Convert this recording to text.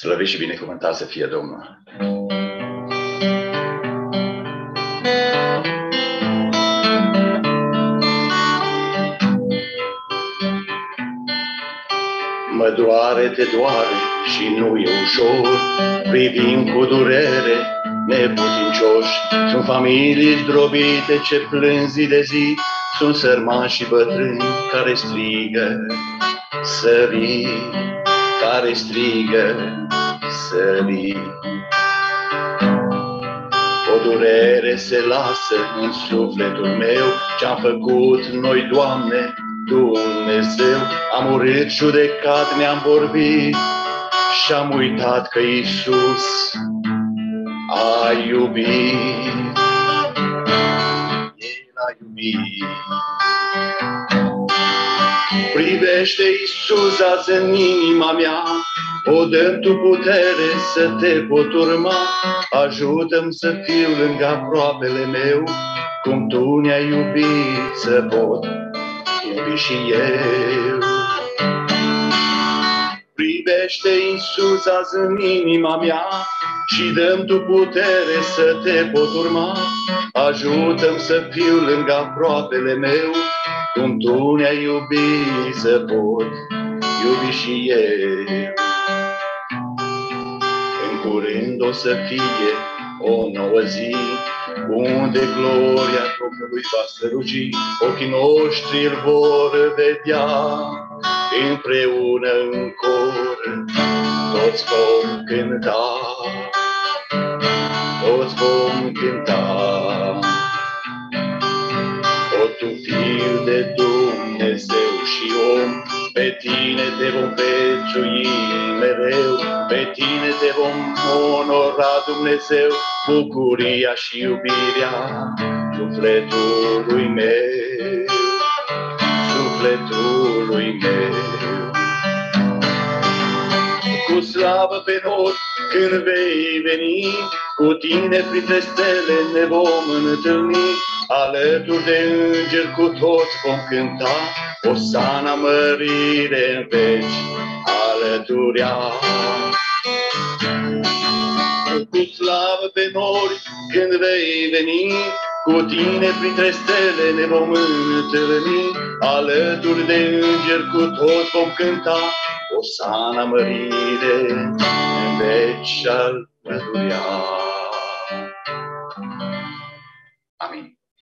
Slăvit și binecuvântat să fie Domnul. Mă doare, te doare și nu e ușor, privim cu durere neputincioși. Sunt familii zdrobite ce plâng zi de zi, sunt sărmani și bătrâni care strigă să vii, care strigă să vii. O durere se lasă în sufletul meu, Ce-am făcut noi, Doamne, Dumnezeu, am urât, judecat, ne-am vorbit și am uitat că Isus a iubit. El a iubit. Privește Isus azi în inima mea, o dăm tu putere să te pot urma, ajută-mi să fiu lângă aproapele meu, cum tu ne-ai iubit să pot iubi și eu. Privește Iisus azi în inima mea și dăm tu putere să te pot urma. Ajută-mi să fiu lângă aproapele meu, cum tu ne-ai iubit să pot iubi și eu. În curând o să fie o nouă zi, unde gloria Domnului va străluci, ochii noștri îl vor vedea, împreună în cor, toți vom cânta, toți vom cânta. O tu fiu de Dumnezeu și om, pe tine te vom veciui mereu, pe tine te vom onora Dumnezeu, bucuria și iubirea sufletului meu, sufletului meu. Cu slavă pe noi când vei veni, cu tine printre stele ne vom întâlni, alături de îngeri cu toți vom cânta, o sana mărire în veci alăturea. Cu slavă pe nori când vei veni, cu tine printre stele ne vom întâlni, alături de îngeri cu toți vom cânta, o sana mărire în veci alăturea.